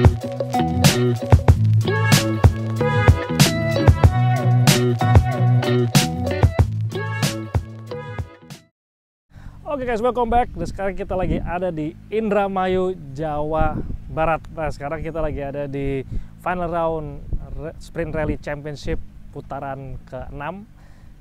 Oke okay guys, welcome back. Dan sekarang kita lagi ada di Indramayu, Jawa Barat. Nah, sekarang kita lagi ada di final round Sprint Rally Championship putaran ke-6.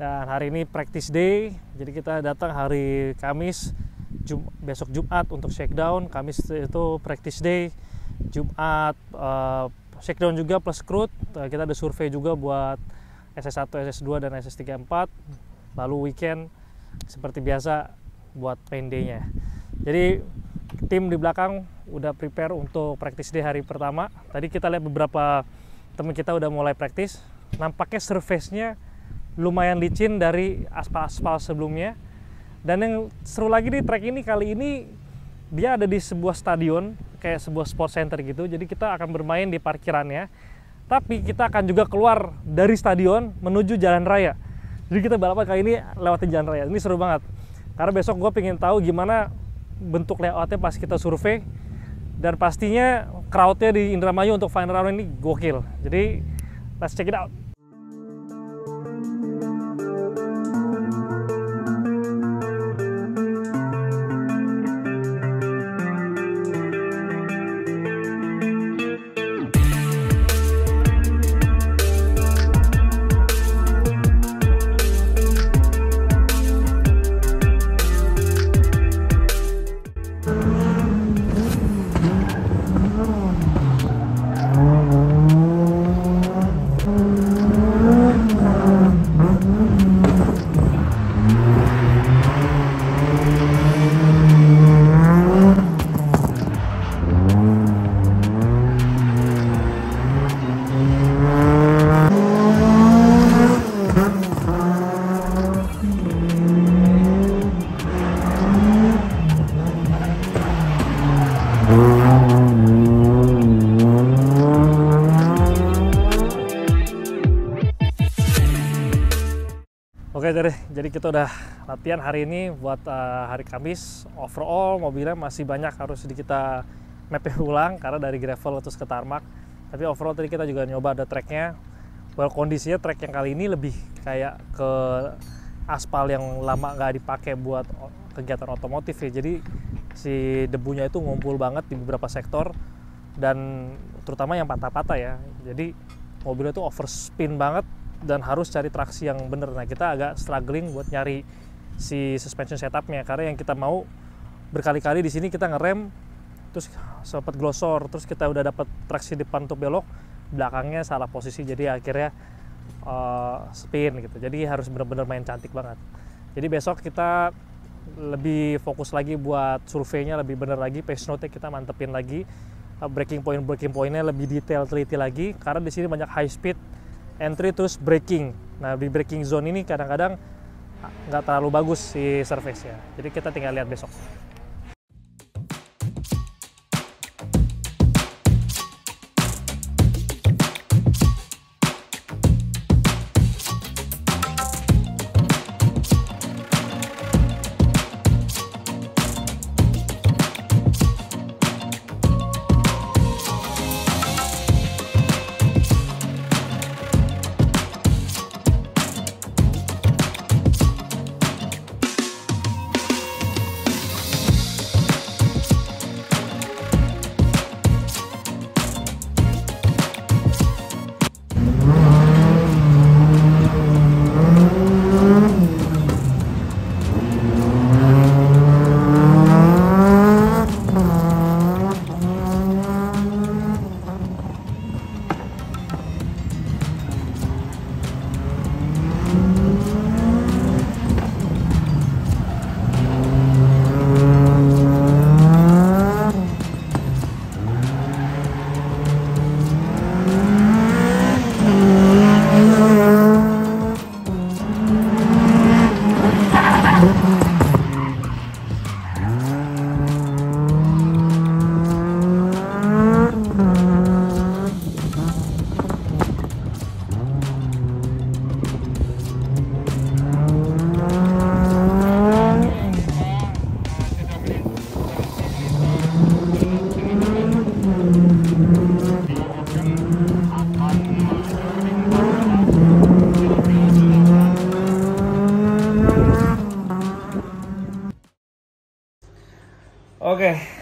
Dan hari ini practice day. Jadi kita datang hari Kamis, Jum besok Jumat untuk shakedown. Kamis itu practice day. Jumat uh, shakedown juga plus crew. Uh, kita ada survei juga buat SS1, SS2 dan SS34. Lalu weekend seperti biasa buat main day-nya. Jadi tim di belakang udah prepare untuk practice day hari pertama. Tadi kita lihat beberapa teman kita udah mulai practice. Nampaknya surface-nya lumayan licin dari aspal-aspal sebelumnya. Dan yang seru lagi di track ini kali ini dia ada di sebuah stadion kayak sebuah sport center gitu. Jadi kita akan bermain di parkirannya. Tapi kita akan juga keluar dari stadion menuju jalan raya. Jadi kita balapan kali ini lewatin jalan raya. Ini seru banget karena besok gue pengen tahu gimana bentuk layoutnya pas kita survei dan pastinya crowdnya di Indramayu untuk final round ini gokil jadi let's check it out kita udah latihan hari ini buat uh, hari Kamis. Overall mobilnya masih banyak harus di kita mapping ulang karena dari gravel terus ke tarmac. Tapi overall tadi kita juga nyoba ada tracknya. Well kondisinya track yang kali ini lebih kayak ke aspal yang lama nggak dipakai buat kegiatan otomotif ya. Jadi si debunya itu ngumpul banget di beberapa sektor dan terutama yang patah-patah ya. Jadi mobilnya tuh overspin banget dan harus cari traksi yang bener. Nah kita agak struggling buat nyari si suspension setupnya karena yang kita mau berkali-kali di sini kita ngerem terus sempat glosor terus kita udah dapat traksi depan untuk belok belakangnya salah posisi jadi akhirnya uh, spin gitu jadi harus bener-bener main cantik banget jadi besok kita lebih fokus lagi buat surveinya lebih bener lagi pace note kita mantepin lagi uh, breaking point breaking pointnya lebih detail teliti lagi karena di sini banyak high speed entry terus braking. Nah di braking zone ini kadang-kadang nggak terlalu bagus si surface ya. Jadi kita tinggal lihat besok.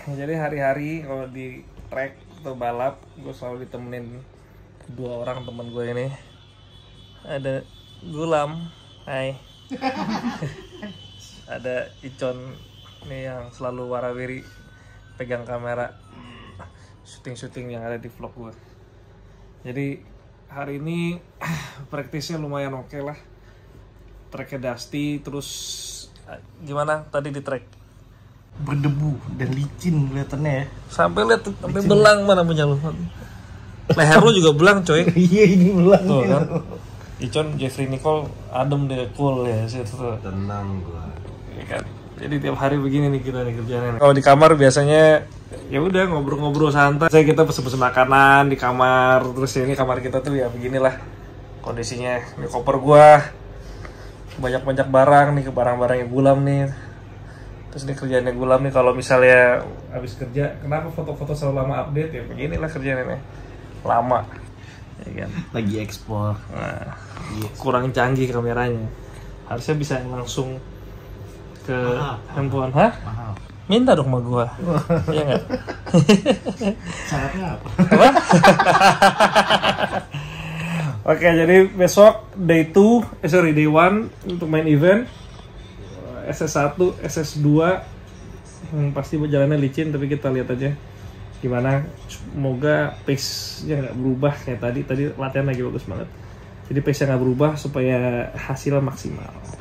Jadi hari-hari kalau di track atau balap gue selalu ditemenin dua orang teman gue ini. Ada Gulam Hai. Ada Icon nih yang selalu warawiri pegang kamera syuting-syuting yang ada di vlog gue jadi hari ini praktisnya lumayan oke lah. Tracknya dusty terus eh, gimana tadi di track berdebu dan licin kelihatannya ya. Sampai lihat sampai belang mana punya lu? Leher lu juga belang coy. Iya ini ulang tuh kan. Icon Jeffrey Nicole adem deh cool ya situ tuh. Tenang gua. Iya kan. Jadi tiap hari begini nih kita nih kerjanya kalau di kamar biasanya ya udah ngobrol-ngobrol santai. Saya kita pesen-pesen makanan di kamar. Terus ini kamar kita tuh ya beginilah kondisinya. Ini koper gua. Banyak-banyak barang nih ke barang-barang yang gulam nih terus ini kerjaannya gulam nih kalau misalnya habis kerja kenapa foto-foto selalu lama update ya beginilah kerjaannya nih lama. Ya kan? Lagi ekspor. Nah, kurang canggih kameranya. Harusnya bisa langsung ke handphone. Hah? Mahal. Minta dong sama gua. Iya nggak? Syaratnya apa? Apa? Oke, jadi besok day 2, eh sorry day 1 untuk main event SS1, SS2 yang pasti jalannya licin tapi kita lihat aja gimana. Semoga pace-nya nggak berubah kayak tadi. Tadi latihan lagi bagus banget. Jadi pace-nya nggak berubah supaya hasilnya maksimal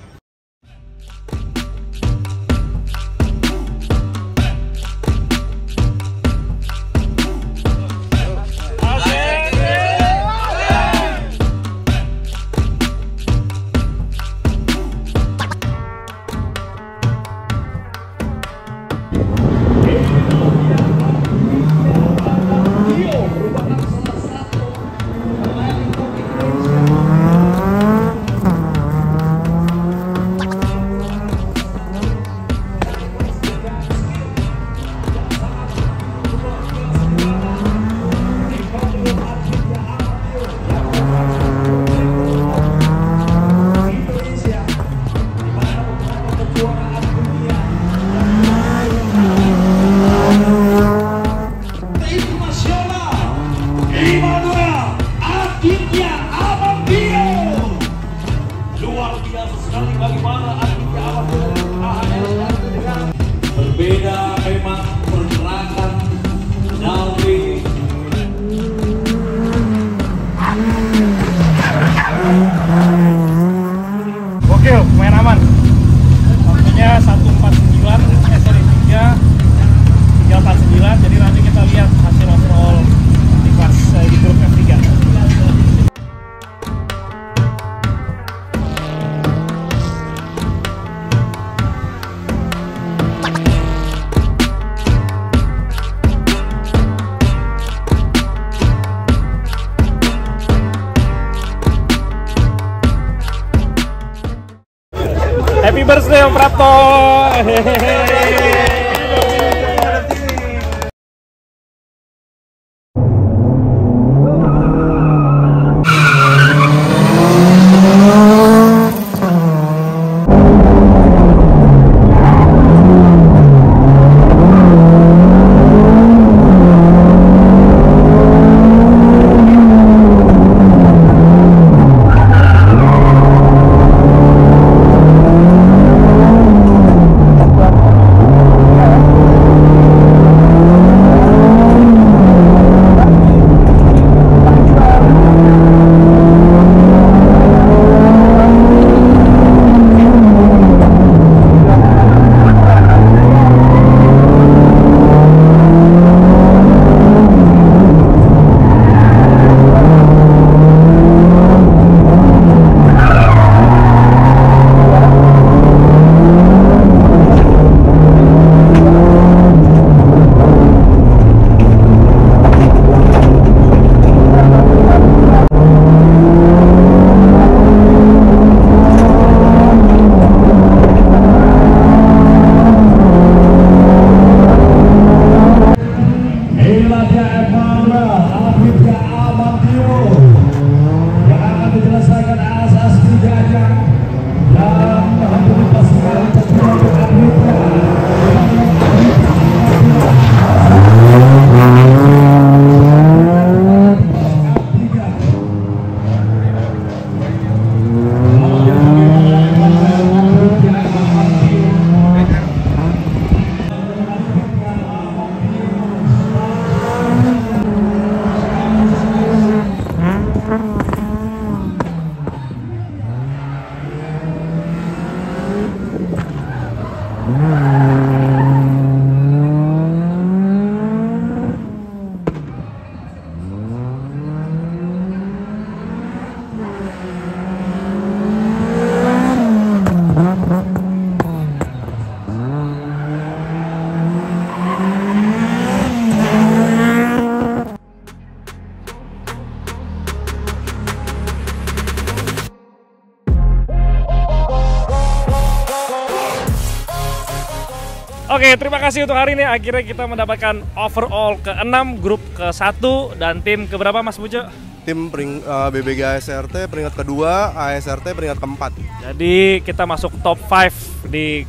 Oke, terima kasih untuk hari ini. Akhirnya kita mendapatkan overall ke-6, grup ke-1, dan tim ke berapa Mas Bujo? Tim pering, eh, BBG ASRT peringkat kedua, ASRT peringkat keempat. Jadi kita masuk top 5 di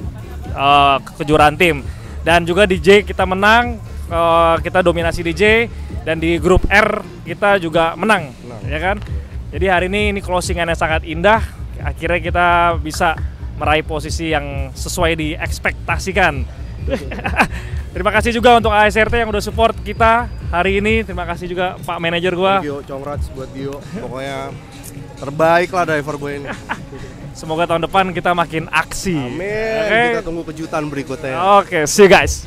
eh, kejuaraan tim. Dan juga di J kita menang, eh, kita dominasi di J, dan di grup R kita juga menang, Menang. ya kan? Jadi hari ini ini closingannya sangat indah. Akhirnya kita bisa meraih posisi yang sesuai diekspektasikan. Terima kasih juga untuk ASRT yang udah support kita hari ini. Terima kasih juga Pak Manajer gua. Gio, congrats buat Gio. Pokoknya terbaik lah driver gue ini. Semoga tahun depan kita makin aksi. Amin. Oke. Kita tunggu kejutan berikutnya. Oke, see you guys.